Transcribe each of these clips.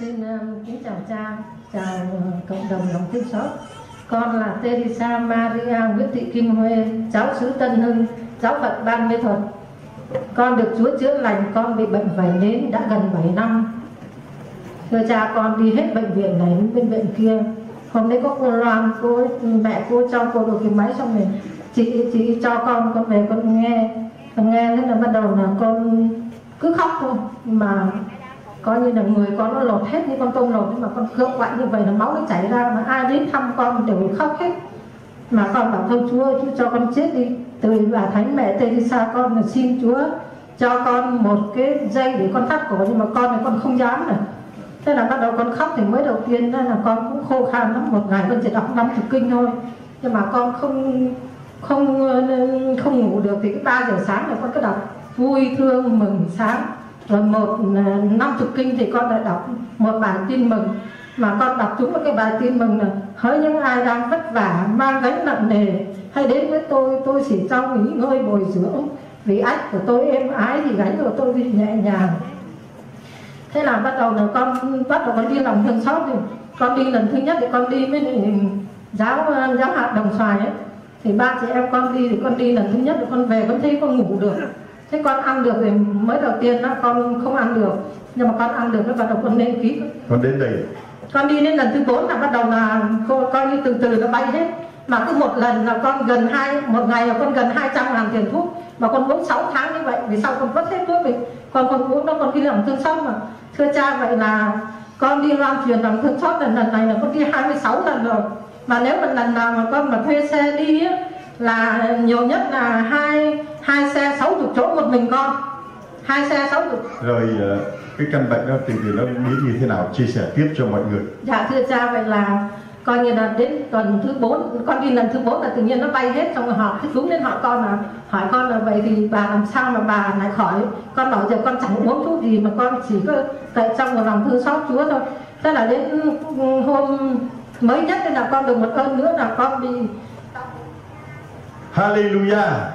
Xin um, kính chào cha, chào ờ, cộng đồng lòng thương xót. Con là Teresa Maria Nguyễn Thị Kim Huê, cháu xứ Tân Hưng, giáo phận Ban Mê Thuật. Con được Chúa chữa lành, con bị bệnh vẩy nến đã gần 7 năm. Thưa cha, con đi hết bệnh viện này đến bên bệnh kia. Hôm nay có cô Loan, cô ừ, mẹ cô cho cô được cái máy xong rồi chị chị cho con con về con nghe con nghe thế là bắt đầu là con cứ khóc thôi mà coi như là người con nó lột hết như con tôm lột, nhưng mà con gượng quạnh như vậy là máu nó chảy ra mà ai đến thăm con đều khóc hết. Mà con bảo thôi, chúa ơi, chúa cho con chết đi. Từ bà thánh mẹ Teresa con là xin chúa cho con một cái dây để con thắt cổ, nhưng mà con này con không dám này thế là bắt đầu con khóc thì mới đầu tiên là con cũng khô khan lắm. Một ngày con chỉ đọc năm chục kinh thôi. Nhưng mà con không không không ngủ được thì cái ba giờ sáng là con cứ đọc, vui thương mừng sáng rồi một à, năm chục kinh thì con đã đọc một bài tin mừng. Mà con đọc chúng một cái bài tin mừng là, hỡi những ai đang vất vả, mang gánh nặng nề, hãy đến với tôi tôi chỉ cho nghỉ ngơi bồi dưỡng. Vì ách của tôi êm ái thì gánh của tôi thì nhẹ nhàng. Thế là bắt đầu là con, bắt đầu con đi lòng thương xót thì con đi lần thứ nhất thì con đi với giáo à, giáo hạt đồng xoài ấy. Thì ba chị em con đi thì con đi lần thứ nhất thì con về con thấy con ngủ được thế con ăn được thì mới đầu tiên đó con không ăn được. Nhưng mà con ăn được nó bắt đầu con lên ký. Con đến đây. Con đi đến lần thứ bốn là bắt đầu là cô coi như từ từ nó bay hết. Mà cứ một lần là con gần hai một ngày là con gần 200 ngàn tiền thuốc. Mà con uống 6 tháng như vậy vì sao con vất hết thuốc thì con không uống đâu con đi làm thương xót mà. Thưa cha vậy là con đi loan truyền làm thương xót lần lần này là con đi 26 lần rồi. Mà nếu mà lần nào mà con mà thuê xe đi á, là nhiều nhất là hai hai xe 60 chỗ một mình con. Hai xe 60 rồi ờ, cái căn bệnh đó từ từ nó biến như thế nào? Chia sẻ tiếp cho mọi người. Dạ thưa cha vậy là coi như là đến tuần thứ bốn con đi lần thứ bốn là tự nhiên nó bay hết xong rồi họ thích đúng đến hỏi con là hỏi con là vậy thì bà làm sao mà bà lại khỏi? Con bảo giờ con chẳng uống thuốc gì mà con chỉ có tại trong một lòng thương xót chúa thôi. Thế là đến hôm mới nhất là con được một ơn nữa là con bị Hallelujah.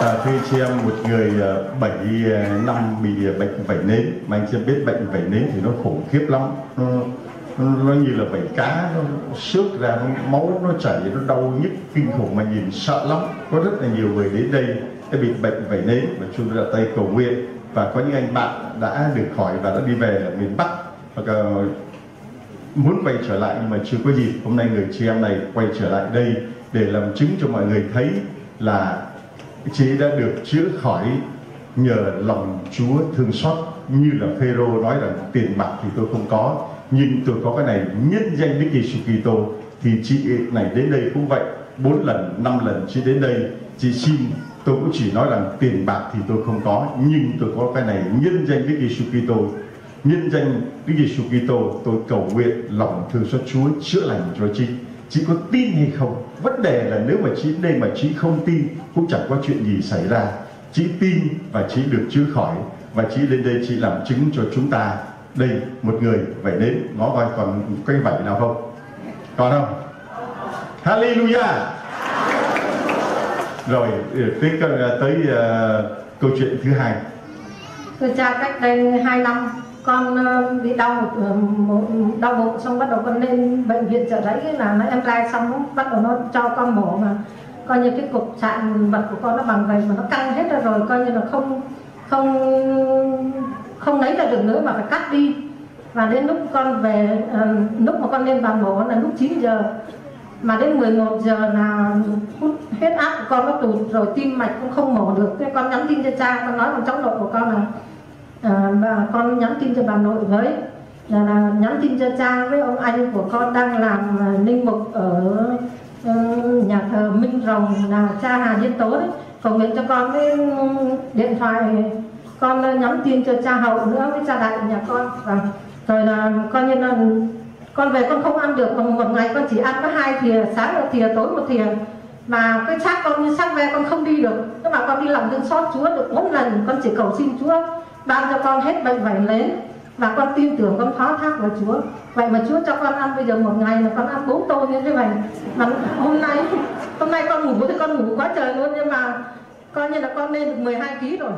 À, thưa chị em một người ờ, bảy ờ, năm bị ờ, bệnh vẩy nến. Mà anh chị em biết bệnh vẩy nến thì nó khủng khiếp lắm. Nó, nó, nó như là vẩy cá nó xước ra nó, máu nó chảy nó đau nhức kinh khủng mà nhìn sợ lắm. Có rất là nhiều người đến đây đã bị bệnh vẩy nến và chúng ra tay cầu nguyện. Và có những anh bạn đã được khỏi và đã đi về ở miền Bắc. Hoặc muốn quay trở lại nhưng mà chưa có dịp. Hôm nay người chị em này quay trở lại đây để làm chứng cho mọi người thấy là chị đã được chữa khỏi nhờ lòng Chúa thương xót. Như là Phêrô nói rằng tiền bạc thì tôi không có, nhưng tôi có cái này nhân danh Đức Giêsu Kitô, thì chị này đến đây cũng vậy. Bốn lần, năm lần chị đến đây, chị xin, tôi cũng chỉ nói rằng tiền bạc thì tôi không có, nhưng tôi có cái này nhân danh Đức Giêsu Kitô. Nhân danh Đức Giêsu Kitô, tôi cầu nguyện lòng thương xót Chúa chữa lành cho chị chị có tin hay không? Vấn đề là nếu mà chị đây mà chị không tin cũng chẳng có chuyện gì xảy ra. Chị tin và chị được chữa khỏi. Và chị lên đây chị làm chứng cho chúng ta. Đây một người vậy đến ngó coi còn cái vảy nào không? Còn không? Hallelujah! Rồi ờ, tới ờ, tới uh, câu chuyện thứ hai. Thưa cha cách đây hai năm con ờ, bị đau một, ờ, một đau bụng xong bắt đầu con lên bệnh viện chợ rẫy là nó em lai xong bắt đầu nó cho con mổ mà. Coi như cái cục sạn vật của con nó bằng vậy mà nó căng hết ra rồi coi như là không không không lấy ra được nữa mà phải cắt đi. Và đến lúc con về uh, lúc mà con lên bàn mổ là lúc 9 giờ. Mà đến 11 giờ là hết áp của con nó tụt rồi tim mạch cũng không mổ được. Cái con nhắn tin cho cha con nói con cháu nội của con là à, và con nhắn tin cho bà nội với. Là, là nhắn tin cho cha với ông anh của con đang làm ờ, linh mục ở uh, nhà thờ Minh Rồng là cha Hà Diên Tố đấy. Cầu nguyện cho con với ừ, điện thoại. Con nhắn tin cho cha hậu nữa với cha đại nhà con. Và rồi là coi như là con về con không ăn được còn một ngày con chỉ ăn có hai thìa sáng một thìa tối một thìa. Mà cái xác con như xác ve con không đi được. Nhưng mà con đi lòng thương xót chúa được bốn lần con chỉ cầu xin chúa ban cho con hết bệnh vẩy nến và con tin tưởng con phó thác vào Chúa. Vậy mà Chúa cho con ăn bây giờ một ngày là con ăn bốn tô như thế này. Mà hôm nay hôm nay con ngủ thì con ngủ quá trời luôn nhưng mà coi như là con lên được 12 kg rồi.